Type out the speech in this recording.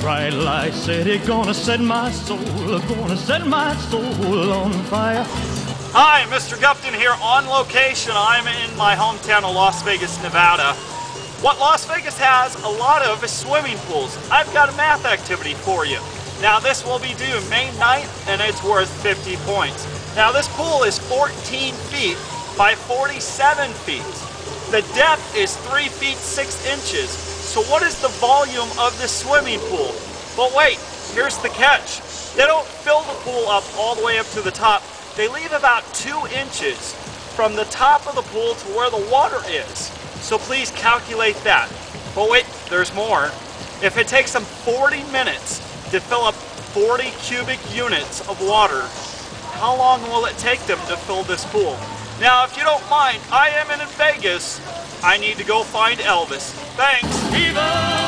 bright light city, gonna set my soul, gonna set my soul on fire. Hi, Mr. Gupton here on location. I'm in my hometown of Las Vegas, Nevada. What Las Vegas has a lot of is swimming pools. I've got a math activity for you. Now this will be due May 9th and it's worth 50 points. Now this pool is 14 feet by 47 feet. The depth is 3 feet 6 inches. So what is the volume of this swimming pool? But wait, here's the catch. They don't fill the pool up all the way up to the top. They leave about 2 inches from the top of the pool to where the water is. So please calculate that. But wait, there's more. If it takes them 40 minutes to fill up 40 cubic units of water, how long will it take them to fill this pool? Now, if you don't mind, I am in Vegas. I need to go find Elvis. Thanks. Viva